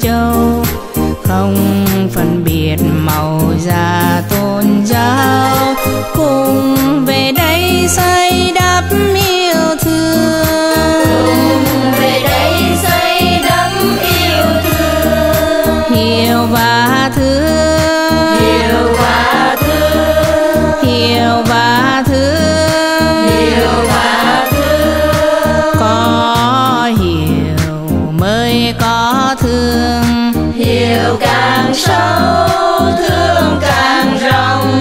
châu không phân biệt màu da tôi. Có thương, hiểu càng sâu, thương càng rộng.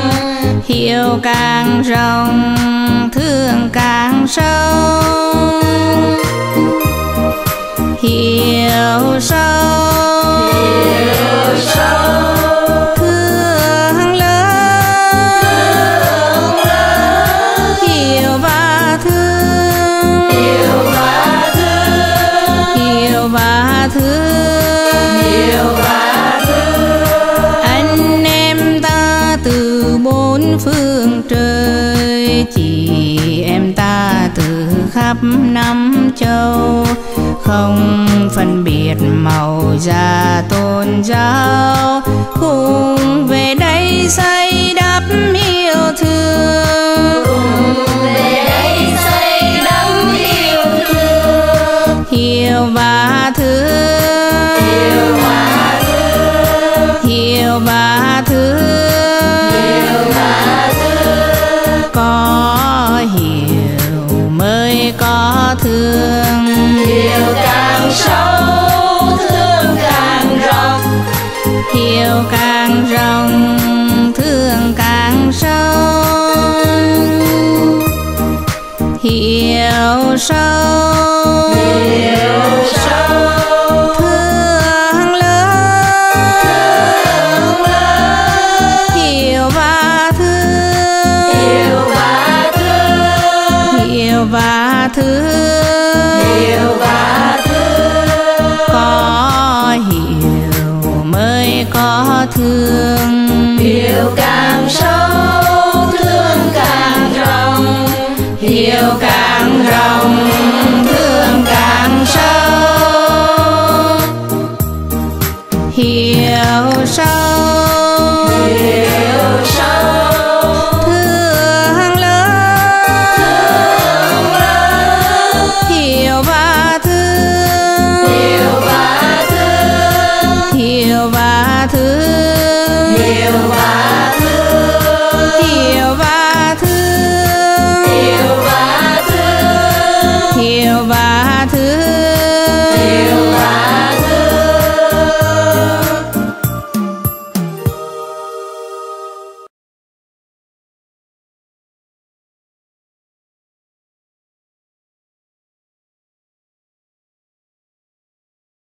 Hiểu càng rộng, thương càng sâu. Hiểu sâu khắp năm châu. Không phân biệt màu da tôn giáo. Cùng về đây xây đắp yêu thương. Về đây xây đắp yêu thương. Hiểu và thương. Hiểu và thương. Hiểu và thương. Hiểu và thương. Có hiểu sâu thương càng rộng. Hiểu càng rộng thương càng sâu. Hiểu sâu thương. Hiểu ca